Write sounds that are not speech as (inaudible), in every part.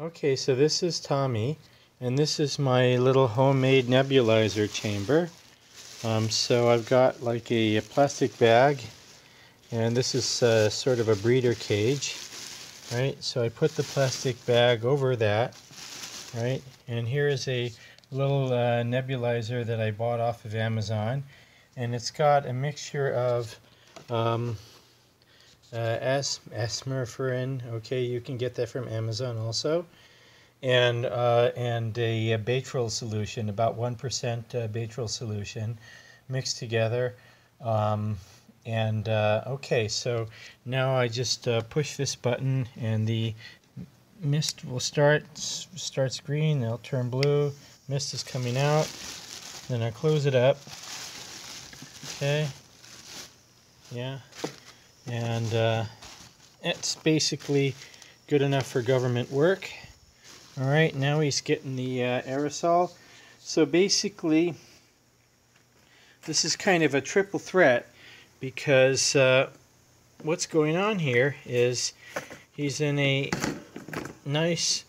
Okay, so this is Tommy, and this is my little homemade nebulizer chamber. Um, so I've got like a, a, plastic bag, and this is uh, sort of a breeder cage, right? So I put the plastic bag over that, right? And here is a little uh, nebulizer that I bought off of Amazon, and it's got a mixture of um, uh, as. Okay, you can get that from Amazon also, and uh, and a, a solution, about one percent uh, Baytril solution, mixed together. Um, and uh, okay, so now I just uh, push this button, and the mist will start. Starts green, it'll turn blue. Mist is coming out. Then I close it up. Okay. Yeah and uh, it's basically good enough for government work. All right, now he's getting the uh, aerosol. So basically, this is kind of a triple threat because uh, what's going on here is he's in a nice,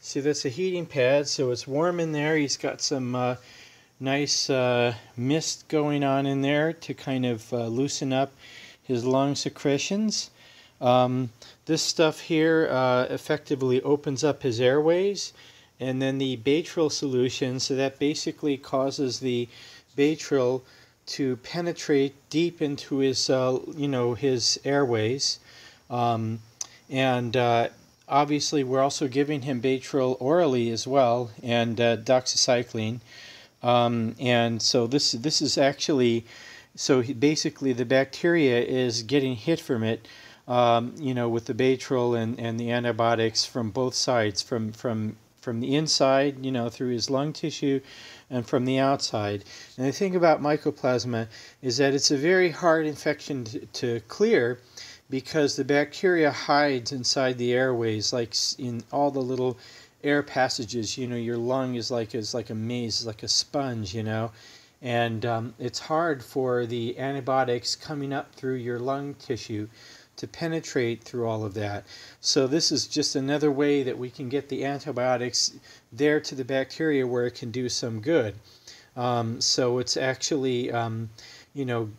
see that's a heating pad, so it's warm in there. He's got some uh, nice uh, mist going on in there to kind of uh, loosen up his lung secretions. Um, this stuff here uh, effectively opens up his airways, and then the Baytril solution, so that basically causes the Baytril to penetrate deep into his, uh, you know, his airways. Um, and uh, obviously, we're also giving him Baytril orally as well, and uh, doxycycline. Um, and so this this is actually so he, basically, the bacteria is getting hit from it, um, you know, with the Baytril and, and the antibiotics from both sides, from from from the inside, you know, through his lung tissue, and from the outside. And the thing about mycoplasma is that it's a very hard infection to, to clear because the bacteria hides inside the airways, like in all the little air passages. You know, your lung is like is like a maze, like a sponge. You know, and um, it's hard for the antibiotics coming up through your lung tissue to penetrate through all of that. So this is just another way that we can get the antibiotics there to the bacteria where it can do some good. Um, so it's actually, um, you know,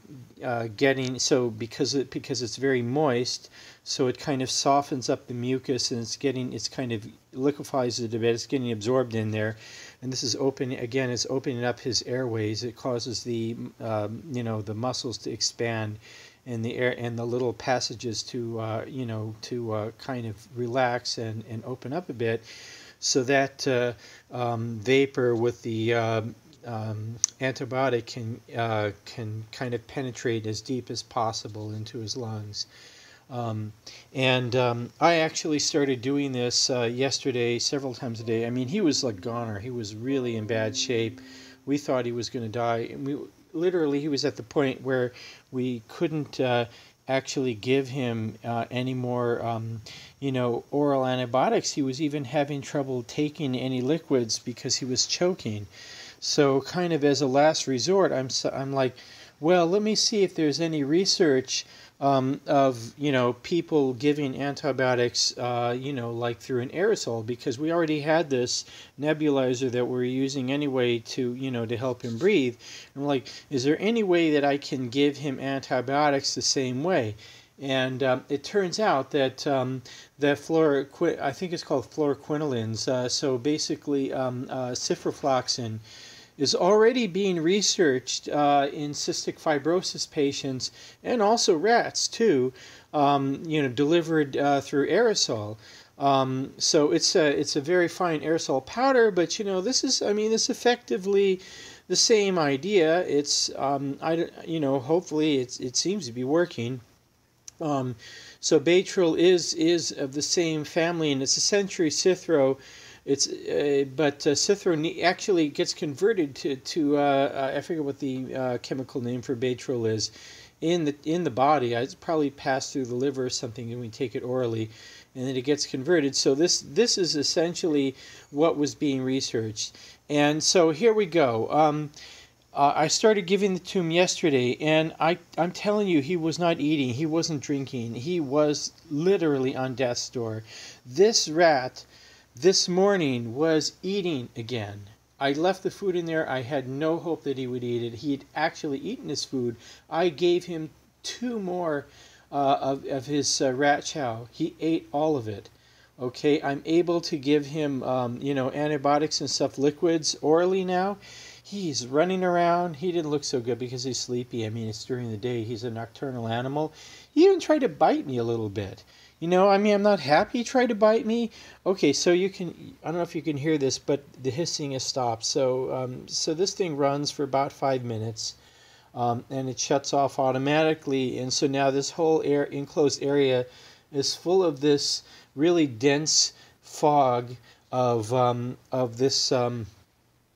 uh, getting so because it because it's very moist, so it kind of softens up the mucus and it's getting it's kind of liquefies it a bit. It's getting absorbed in there, and this is open again. It's opening up his airways. It causes the um, you know the muscles to expand, and the air and the little passages to uh, you know to uh, kind of relax and and open up a bit, so that uh, um, vapor with the um, antibiotic can uh, can kind of penetrate as deep as possible into his lungs. Um, and um, I actually started doing this uh, yesterday several times a day. I mean, he was like goner. He was really in bad shape. We thought he was going to die. And we literally he was at the point where we couldn't uh, actually give him uh, any more, um, you know, oral antibiotics. He was even having trouble taking any liquids because he was choking. So, kind of as a last resort, I'm I'm like, well, let me see if there's any research um, of you know people giving antibiotics, uh, you know, like through an aerosol, because we already had this nebulizer that we're using anyway to you know to help him breathe. I'm like, is there any way that I can give him antibiotics the same way? And um, it turns out that um, that fluoroqui- I think it's called fluoroquinolines. Uh, so basically, um, uh, ciprofloxacin is already being researched uh, in cystic fibrosis patients and also rats too, um, you know, delivered uh, through aerosol. Um, so it's a it's a very fine aerosol powder, but you know this is I mean it's effectively the same idea. It's um, I you know hopefully it's it seems to be working. Um, so Baytril is is of the same family, and it's Century Cipro it's uh, but uh, Cipro actually gets converted to to uh, uh, I forget what the uh, chemical name for Baytril is in the in the body. It's probably passed through the liver or something, and we take it orally, and then it gets converted. So this this is essentially what was being researched, and so here we go. Um, uh, I started giving it to him yesterday, and I, I'm telling you, he was not eating, he wasn't drinking, he was literally on death's door. This rat this morning was eating again. I left the food in there. I had no hope that he would eat it. He had actually eaten his food. I gave him two more uh, of, of his uh, rat chow. He ate all of it. Okay, I'm able to give him, um, you know, antibiotics and stuff, liquids orally now. He's running around. He didn't look so good because he's sleepy. I mean, it's during the day. He's a nocturnal animal. He even tried to bite me a little bit. You know, I mean, I'm not happy he tried to bite me. Okay, so you can, I don't know if you can hear this, but the hissing has stopped. So, um, so this thing runs for about five minutes. Um, and it shuts off automatically. And so now this whole air enclosed area is full of this really dense fog of um, of this um,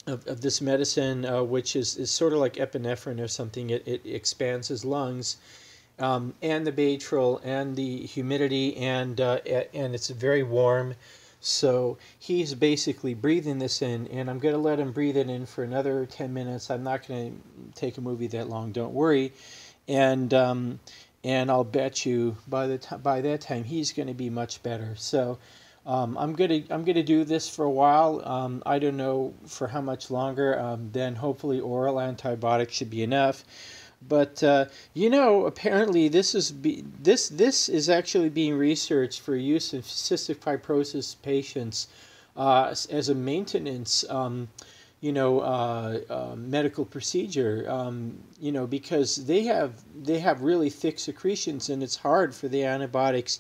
of, of this medicine, uh, which is, is sort of like epinephrine or something. It, it expands his lungs um, and the Baytril and the humidity and uh, and it's very warm. So he's basically breathing this in, and I'm going to let him breathe it in for another 10 minutes. I'm not going to take a movie that long, don't worry. And um, and I'll bet you by the t- by that time he's going to be much better. So um, I'm gonna I'm gonna do this for a while. Um, I don't know for how much longer. Um, then hopefully oral antibiotics should be enough. But uh, you know, apparently this is be, this this is actually being researched for use in cystic fibrosis patients uh, as a maintenance. Um, you know, uh, uh, medical procedure. Um, you know, because they have they have really thick secretions, and it's hard for the antibiotics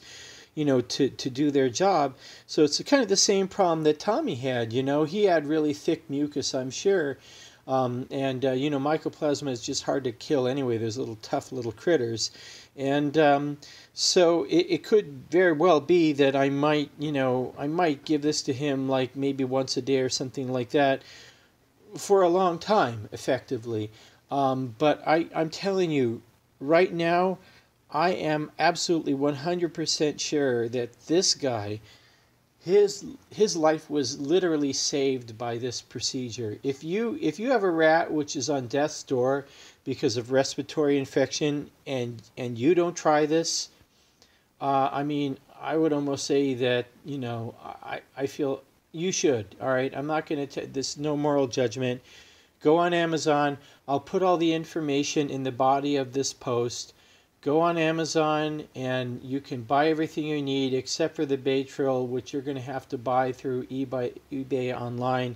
you know, to, to do their job. So it's kind of the same problem that Tommy had. You know, he had really thick mucus, I'm sure, um, and uh, you know, mycoplasma is just hard to kill anyway. There's little tough little critters, and um, so it, it could very well be that I might, you know, I might give this to him like maybe once a day or something like that for a long time, effectively. Um, but I, I'm telling you, right now, I am absolutely 100% sure that this guy his his life was literally saved by this procedure. If you if you have a rat which is on death's door because of respiratory infection and and you don't try this, uh, I mean I would almost say that you know I I feel you should. All right, I'm not going to this no moral judgment. Go on Amazon. I'll put all the information in the body of this post go on Amazon and you can buy everything you need except for the Baytril, which you're going to have to buy through eBay, eBay online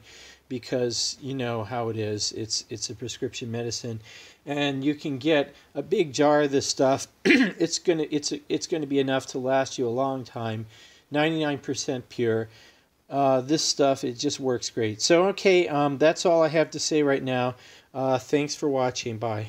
because you know how it is. It's it's a prescription medicine, and you can get a big jar of this stuff. (clears throat) it's gonna it's it's going to be enough to last you a long time. 99% pure. Uh, this stuff it just works great. So okay, um, that's all I have to say right now. Uh, thanks for watching. Bye.